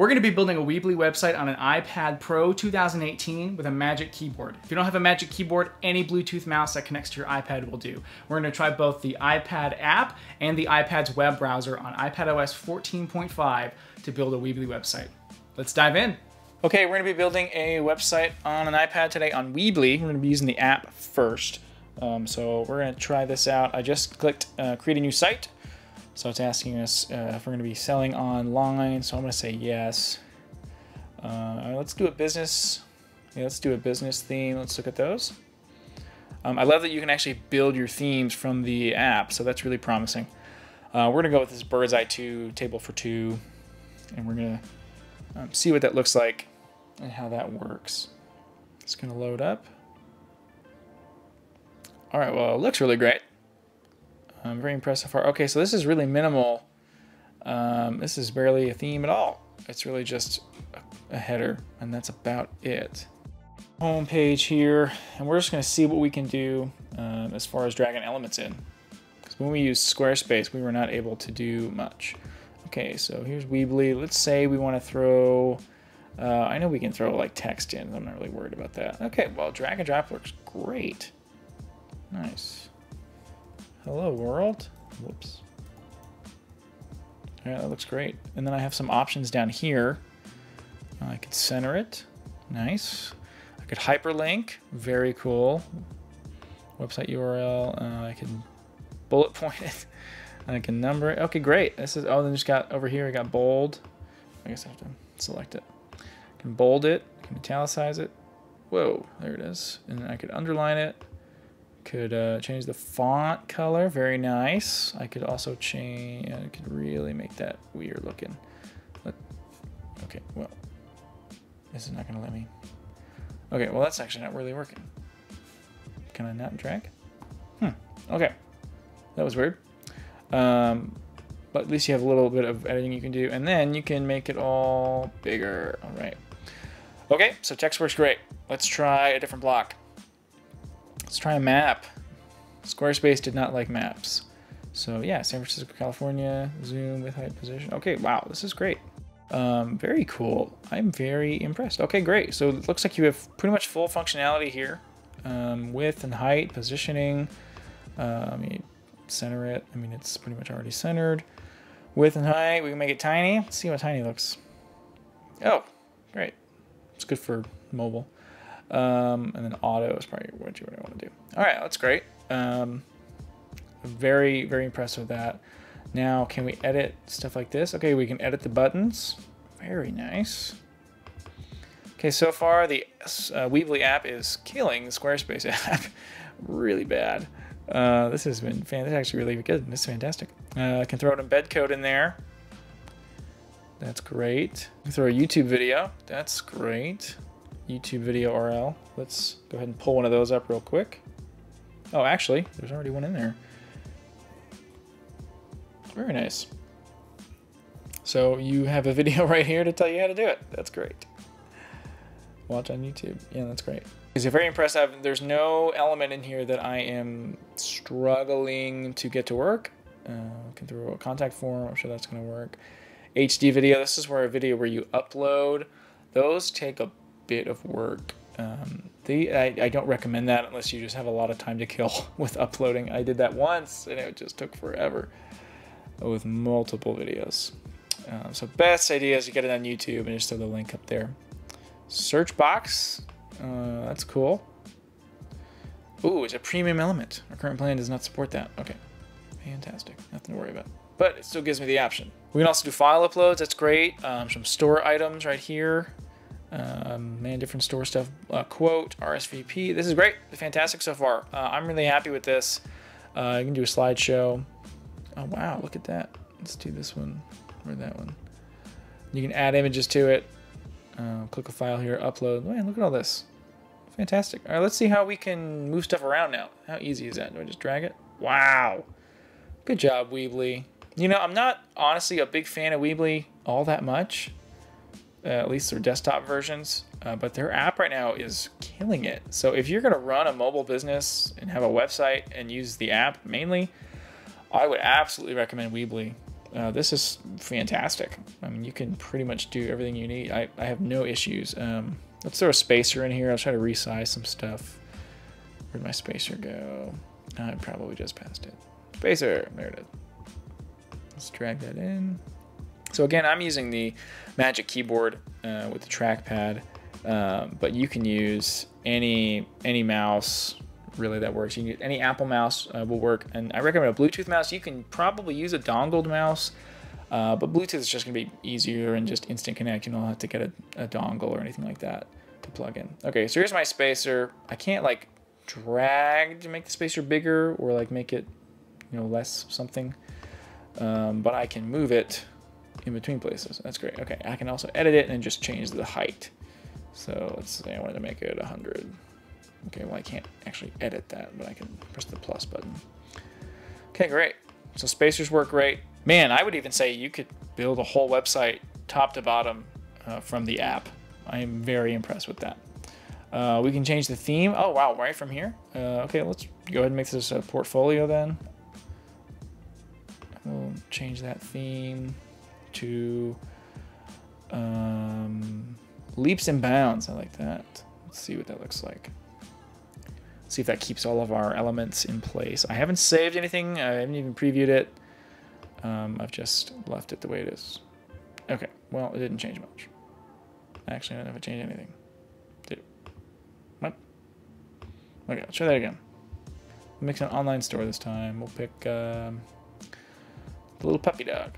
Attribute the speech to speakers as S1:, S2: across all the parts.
S1: We're going to be building a Weebly website on an iPad Pro 2018 with a Magic Keyboard. If you don't have a Magic Keyboard, any Bluetooth mouse that connects to your iPad will do. We're going to try both the iPad app and the iPad's web browser on iPadOS 14.5 to build a Weebly website. Let's dive in. Okay, we're going to be building a website on an iPad today on Weebly. We're going to be using the app first. Um, so we're going to try this out. I just clicked uh, create a new site. So it's asking us uh, if we're going to be selling online. So I'm going to say yes. Uh, let's do a business. Yeah, let's do a business theme. Let's look at those. Um, I love that you can actually build your themes from the app. So that's really promising. Uh, we're going to go with this bird's eye 2 table for two. And we're going to um, see what that looks like and how that works. It's going to load up. All right, well, it looks really great. I'm very impressed so far. Okay, so this is really minimal. Um, this is barely a theme at all. It's really just a, a header, and that's about it. Home page here, and we're just going to see what we can do um, as far as dragging elements in. Because when we use Squarespace, we were not able to do much. Okay, so here's Weebly. Let's say we want to throw... Uh, I know we can throw like text in. I'm not really worried about that. Okay, well, drag and drop works great. Nice. Hello world. Whoops. Yeah, that looks great. And then I have some options down here. I could center it. Nice. I could hyperlink. Very cool. Website URL. Uh, I can bullet point it. I can number it. Okay, great. This is, oh, then just got over here, I got bold. I guess I have to select it. I can bold it. I can italicize it. Whoa, there it is. And then I could underline it. Could uh, change the font color, very nice. I could also change, I could really make that weird looking. But, okay, well, this is not gonna let me. Okay, well that's actually not really working. Can I not drag? Hmm, okay. That was weird. Um, but at least you have a little bit of editing you can do. And then you can make it all bigger, all right. Okay, so text works great. Let's try a different block. Let's try a map. Squarespace did not like maps. So yeah, San Francisco, California, zoom with height position. Okay, wow, this is great. Um, very cool. I'm very impressed. Okay, great. So it looks like you have pretty much full functionality here. Um, width and height, positioning. Me center it. I mean, it's pretty much already centered. Width and height, we can make it tiny. Let's see how tiny looks. Oh, great. It's good for mobile. Um, and then auto is probably what you want to do. All right, that's great. Um, very, very impressed with that. Now, can we edit stuff like this? Okay, we can edit the buttons. Very nice. Okay, so far the uh, Weebly app is killing the Squarespace app really bad. Uh, this has been fan this is actually really good. This is fantastic. Uh, I can throw an embed code in there. That's great. throw a YouTube video. That's great. YouTube video URL. Let's go ahead and pull one of those up real quick. Oh, actually, there's already one in there. Very nice. So you have a video right here to tell you how to do it. That's great. Watch on YouTube. Yeah, that's great. It's very impressive. There's no element in here that I am struggling to get to work. Uh, can throw a contact form. I'm sure that's going to work. HD video. This is where a video where you upload. Those take a bit of work. Um, I, I don't recommend that unless you just have a lot of time to kill with uploading. I did that once and it just took forever with multiple videos. Um, so best idea is you get it on YouTube and just throw the link up there. Search box, uh, that's cool. Ooh, it's a premium element. Our current plan does not support that. Okay, fantastic. Nothing to worry about. But it still gives me the option. We can also do file uploads. That's great. Um, some store items right here. Um, man, different store stuff. Uh, quote, RSVP. This is great. Fantastic so far. Uh, I'm really happy with this. Uh, you can do a slideshow. Oh, wow. Look at that. Let's do this one or that one. You can add images to it. Uh, click a file here, upload. Man, look at all this. Fantastic. All right, let's see how we can move stuff around now. How easy is that? Do I just drag it? Wow. Good job, Weebly. You know, I'm not honestly a big fan of Weebly all that much uh, at least their desktop versions. Uh, but their app right now is killing it. So if you're going to run a mobile business and have a website and use the app mainly, I would absolutely recommend Weebly. uh, this is fantastic. I mean, you can pretty much do everything you need. I, I have no issues. Um, let's throw a spacer in here. I'll try to resize some stuff. Where'd my spacer go? I probably just passed it. Spacer, there it is. Let's drag that in. So again, I'm using the Magic Keyboard uh, with the trackpad, um, but you can use any any mouse really that works. You can any Apple mouse uh, will work, and I recommend a Bluetooth mouse. You can probably use a dongled mouse, uh, but Bluetooth is just gonna be easier and just instant connect. You don't have to get a, a dongle or anything like that to plug in. Okay, so here's my spacer. I can't like drag to make the spacer bigger or like make it, you know, less something, um, but I can move it in between places. That's great. Okay, I can also edit it and just change the height. So let's say I wanted to make it 100. Okay, well I can't actually edit that, but I can press the plus button. Okay, great. So spacers work great. Man, I would even say you could build a whole website top to bottom uh, from the app. I am very impressed with that. Uh, we can change the theme. Oh, wow, right from here. Uh, okay, let's go ahead and make this a portfolio then. We'll change that theme to um, leaps and bounds. I like that. Let's see what that looks like. see if that keeps all of our elements in place. I haven't saved anything. I haven't even previewed it. Um, I've just left it the way it is. Okay, well, it didn't change much. Actually, I don't know if it changed anything. Did it? What? Okay, let's try that again. We'll make an online store this time. We'll pick um, the little puppy dog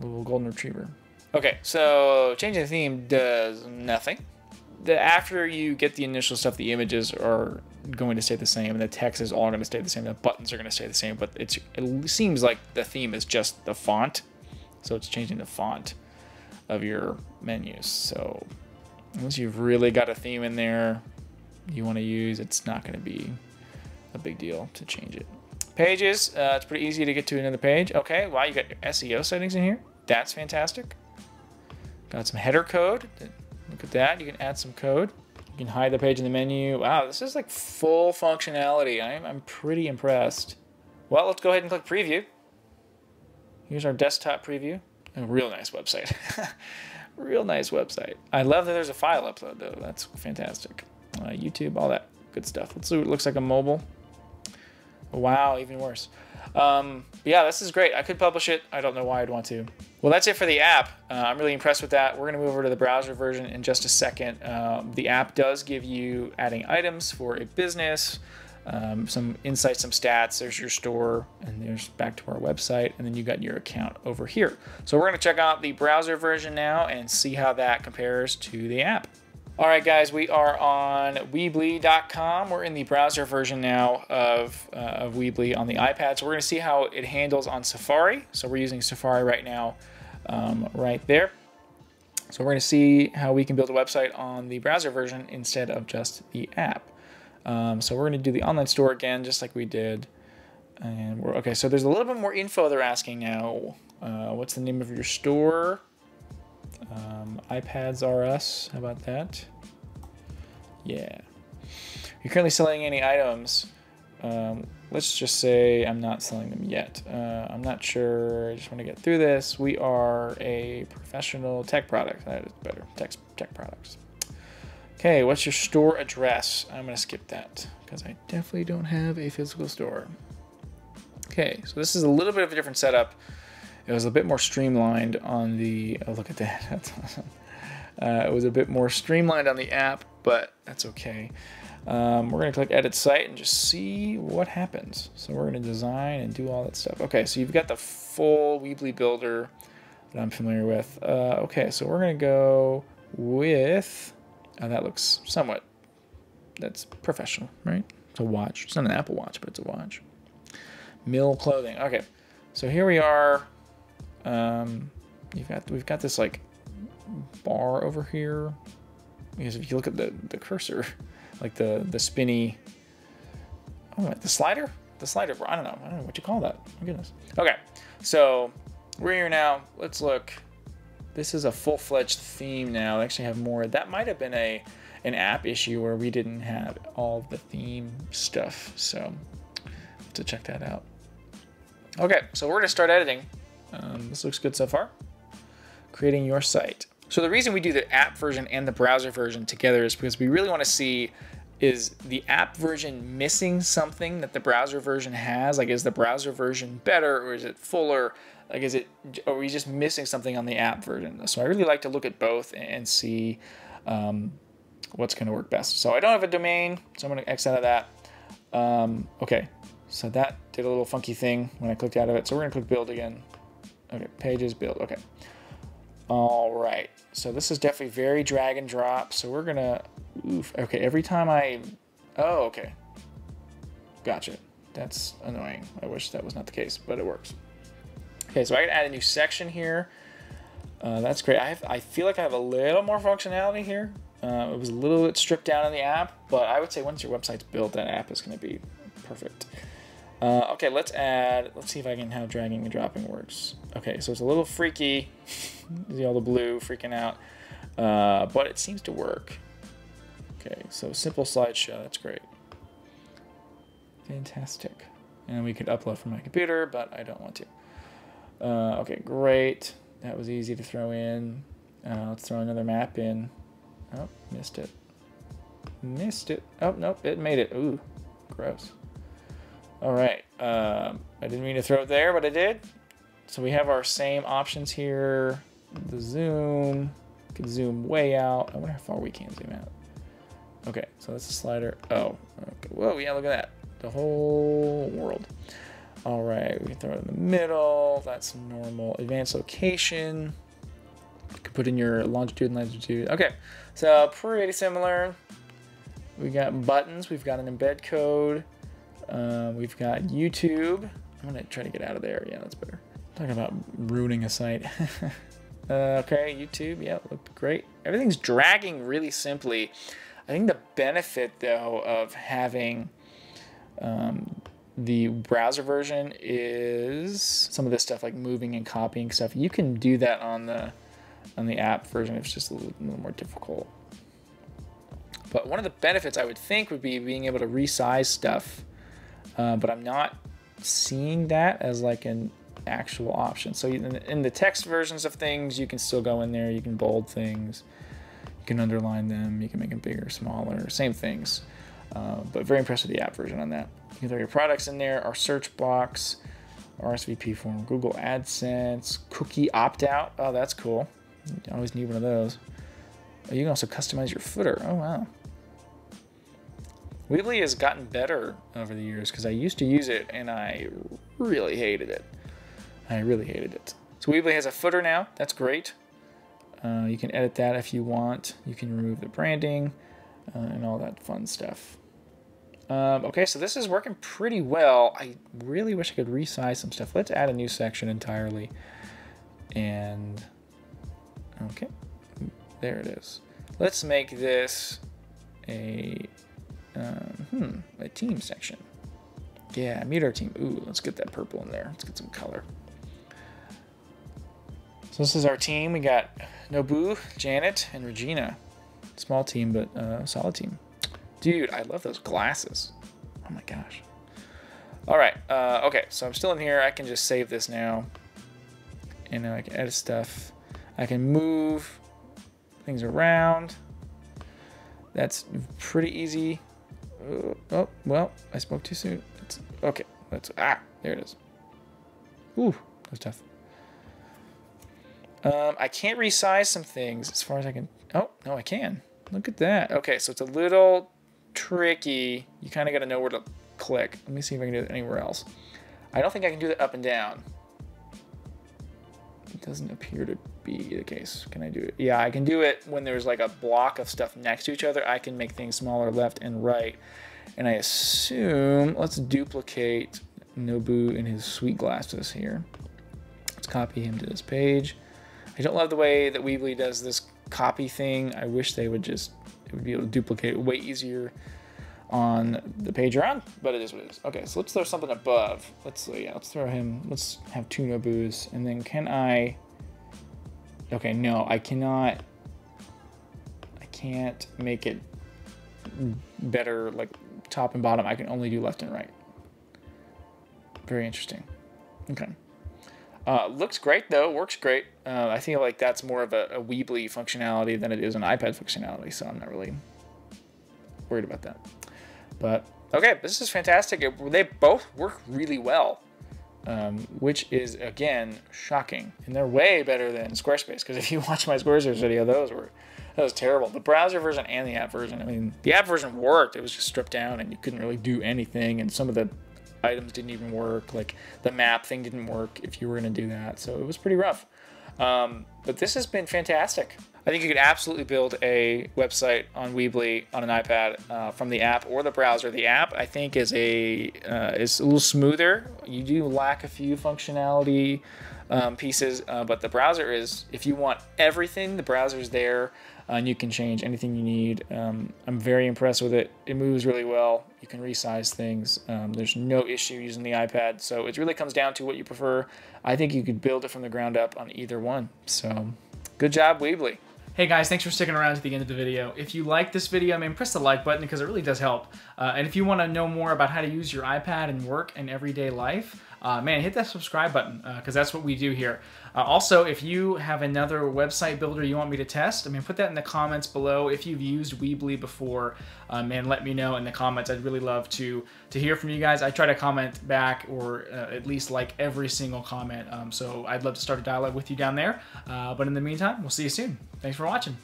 S1: little golden retriever. Okay, so changing the theme does nothing. The after you get the initial stuff, the images are going to stay the same, and the text is all going to stay the same. The buttons are going to stay the same, but it's it seems like the theme is just the font, so it's changing the font of your menus. So unless you've really got a theme in there you want to use, it's not going to be a big deal to change it. Pages, uh, it's pretty easy to get to another page. Okay, wow, you got your SEO settings in here. That's fantastic. Got some header code. Look at that. You can add some code. You can hide the page in the menu. Wow, this is like full functionality. I'm, I'm pretty impressed. Well, let's go ahead and click preview. Here's our desktop preview. A real nice website. real nice website. I love that there's a file upload though. That's fantastic. Uh, YouTube, all that good stuff. Let's see what it looks like on mobile. Wow, even worse. Um, yeah, this is great. I could publish it. I don't know why I'd want to. Well, that's it for the app. Uh, I'm really impressed with that. We're going to move over to the browser version in just a second. Um, the app does give you adding items for a business, um, some insights, some stats. There's your store, and there's back to our website, and then you got your account over here. So we're going to check out the browser version now and see how that compares to the app. All right, guys, we are on Weebly.com. We're in the browser version now of, uh, of Weebly on the iPad. So we're going to see how it handles on Safari. So we're using Safari right now, um, right there. So we're going to see how we can build a website on the browser version instead of just the app. Um, so we're going to do the online store again, just like we did. And we're okay. So there's a little bit more info they're asking now. Uh, what's the name of your store? Um, iPads RS, how about that? Yeah. You're currently selling any items. Um, let's just say I'm not selling them yet. Uh, I'm not sure. I just want to get through this. We are a professional tech product. That is better. Tech, tech products. Okay, what's your store address? I'm going to skip that because I definitely don't have a physical store. Okay, so this is a little bit of a different setup. It was a bit more streamlined on the. Oh, look at that. That's awesome. Uh, it was a bit more streamlined on the app, but that's okay. Um, we're going to click Edit Site and just see what happens. So we're going to design and do all that stuff. Okay, so you've got the full Weebly Builder that I'm familiar with. Uh, okay, so we're going to go with. Oh, that looks somewhat. That's professional, right? It's a watch. It's not an Apple Watch, but it's a watch. Mill clothing. Okay, so here we are. Um, you've got we've got this like bar over here because if you look at the the cursor, like the the spinny, oh the slider, the slider. I don't know. I don't know what you call that. My goodness. Okay, so we're here now. Let's look. This is a full-fledged theme now. I actually have more. That might have been a an app issue where we didn't have all the theme stuff. So to check that out. Okay, so we're gonna start editing. Um, this looks good so far. Creating your site. So the reason we do the app version and the browser version together is because we really want to see is the app version missing something that the browser version has? Like, is the browser version better or is it fuller? Like, is it, are we just missing something on the app version? So I really like to look at both and see um, what's going to work best. So I don't have a domain, so I'm going to X out of that. Um, okay, so that did a little funky thing when I clicked out of it. So we're going to click build again. Okay, pages build. Okay. All right. So this is definitely very drag and drop. So we're gonna, oof. Okay, every time I, oh, okay. Gotcha. That's annoying. I wish that was not the case, but it works. Okay, so I can add a new section here. Uh, that's great. I, have, I feel like I have a little more functionality here. Uh, it was a little bit stripped down in the app, but I would say once your website's built, that app is going to be perfect. Uh, okay, let's add, let's see if I can how dragging and dropping works. Okay, so it's a little freaky. see all the blue freaking out. Uh, but it seems to work. Okay, so simple slideshow, that's great. Fantastic. And we could upload from my computer, but I don't want to. Uh, okay, great. That was easy to throw in. Uh, let's throw another map in. Oh, missed it. Missed it. Oh, nope, it made it. Ooh, gross. All right. Um, I didn't mean to throw it there, but I did. So we have our same options here. The zoom. Can zoom way out. I wonder how far we can zoom out. Okay, so that's a slider. Oh, okay. Whoa, yeah, look at that. The whole world. All right, we can throw it in the middle. That's normal. Advanced location. You can put in your longitude and latitude. Okay, so pretty similar. We got buttons. We've got an embed code. Uh, we've got YouTube. I'm gonna try to get out of there. Yeah, that's better. Talking about ruining a site. uh, okay, YouTube. Yeah, looked great. Everything's dragging really simply. I think the benefit though of having um, the browser version is some of this stuff like moving and copying stuff. You can do that on the on the app version. It's just a little, a little more difficult. But one of the benefits I would think would be being able to resize stuff uh, but I'm not seeing that as like an actual option. So in, the text versions of things, you can still go in there, you can bold things, you can underline them, you can make them bigger, smaller, same things. Uh, but very impressed with the app version on that. You can throw your products in there, our search box, RSVP form, Google AdSense, cookie opt out. Oh, that's cool. You always need one of those. Oh, you can also customize your footer. Oh, wow. Weebly has gotten better over the years because I used to use it and I really hated it. I really hated it. So Weebly has a footer now. That's great. Uh, you can edit that if you want. You can remove the branding uh, and all that fun stuff. Um, okay, so this is working pretty well. I really wish I could resize some stuff. Let's add a new section entirely. And, okay, there it is. Let's make this a um, hmm, a team section. Yeah, meet our team. Ooh, let's get that purple in there. Let's get some color. So this is our team. We got Nobu, Janet, and Regina. Small team, but uh, solid team. Dude, I love those glasses. Oh my gosh. All right. Uh, okay, so I'm still in here. I can just save this now. And now I can edit stuff. I can move things around. That's pretty easy. Uh, oh, well, I spoke too soon. It's, okay, let's, ah, there it is. Ooh, that was tough. Um, I can't resize some things as far as I can. Oh, no, I can. Look at that. Okay, so it's a little tricky. You kind of got to know where to click. Let me see if I can do it anywhere else. I don't think I can do it up and down. It doesn't appear to be the case. Can I do it? Yeah, I can do it when there's like a block of stuff next to each other. I can make things smaller left and right. And I assume, let's duplicate Nobu in his sweet glasses here. Let's copy him to this page. I don't love the way that Weebly does this copy thing. I wish they would just, it would be able to duplicate way easier on the page you're on, but it is what it is. Okay, so let's throw something above. Let's yeah, let's throw him. Let's have two Nobus, and then can I? Okay, no, I cannot. I can't make it better, like top and bottom. I can only do left and right. Very interesting. Okay. Uh, looks great though, works great. Uh, I feel like that's more of a, a Weebly functionality than it is an iPad functionality, so I'm not really worried about that. But okay, this is fantastic. It, they both work really well, um, which is again shocking, and they're way better than Squarespace. Because if you watch my Squarespace video, those were that was terrible. The browser version and the app version. I mean, the app version worked. It was just stripped down, and you couldn't really do anything. And some of the items didn't even work. Like the map thing didn't work if you were going to do that. So it was pretty rough. Um, but this has been fantastic. I think you could absolutely build a website on Weebly on an iPad uh, from the app or the browser. The app I think is a uh, is a little smoother. You do lack a few functionality um, pieces, uh, but the browser is if you want everything, the browser is there and you can change anything you need. Um, I'm very impressed with it. It moves really well. You can resize things. Um, there's no issue using the iPad. So it really comes down to what you prefer. I think you could build it from the ground up on either one. So good job, Weebly. Hey guys, thanks for sticking around to the end of the video. If you like this video, I mean, press the like button because it really does help. Uh, and if you want to know more about how to use your iPad and work in everyday life, uh, man, hit that subscribe button because uh, that's what we do here. Uh, also, if you have another website builder you want me to test, I mean, put that in the comments below. If you've used Weebly before, uh, man, let me know in the comments. I'd really love to to hear from you guys. I try to comment back or uh, at least like every single comment. Um, so I'd love to start a dialogue with you down there. Uh, but in the meantime, we'll see you soon. Thanks for watching.